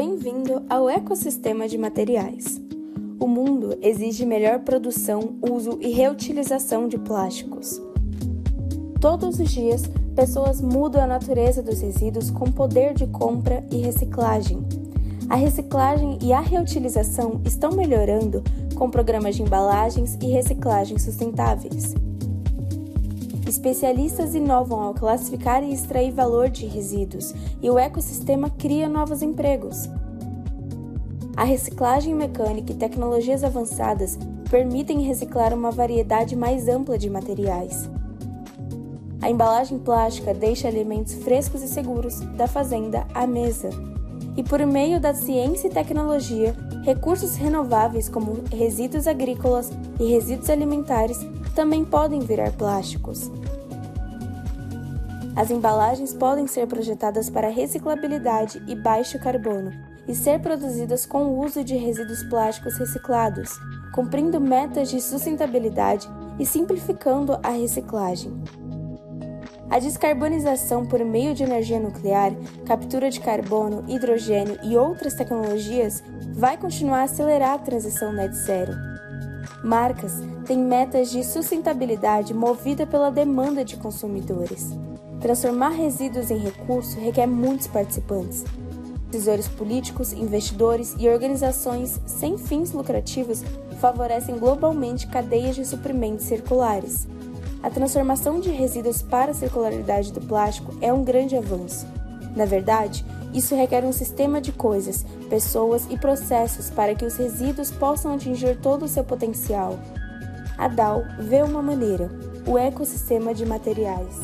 Bem-vindo ao ecossistema de materiais. O mundo exige melhor produção, uso e reutilização de plásticos. Todos os dias, pessoas mudam a natureza dos resíduos com poder de compra e reciclagem. A reciclagem e a reutilização estão melhorando com programas de embalagens e reciclagem sustentáveis. Especialistas inovam ao classificar e extrair valor de resíduos e o ecossistema cria novos empregos. A reciclagem mecânica e tecnologias avançadas permitem reciclar uma variedade mais ampla de materiais. A embalagem plástica deixa alimentos frescos e seguros da fazenda à mesa. E por meio da ciência e tecnologia, recursos renováveis como resíduos agrícolas e resíduos alimentares também podem virar plásticos. As embalagens podem ser projetadas para reciclabilidade e baixo carbono e ser produzidas com o uso de resíduos plásticos reciclados, cumprindo metas de sustentabilidade e simplificando a reciclagem. A descarbonização por meio de energia nuclear, captura de carbono, hidrogênio e outras tecnologias vai continuar a acelerar a transição net zero. Marcas têm metas de sustentabilidade movida pela demanda de consumidores. Transformar resíduos em recurso requer muitos participantes. Decisores políticos, investidores e organizações sem fins lucrativos favorecem globalmente cadeias de suprimentos circulares. A transformação de resíduos para a circularidade do plástico é um grande avanço. Na verdade, isso requer um sistema de coisas, pessoas e processos para que os resíduos possam atingir todo o seu potencial. A DAO vê uma maneira: o ecossistema de materiais.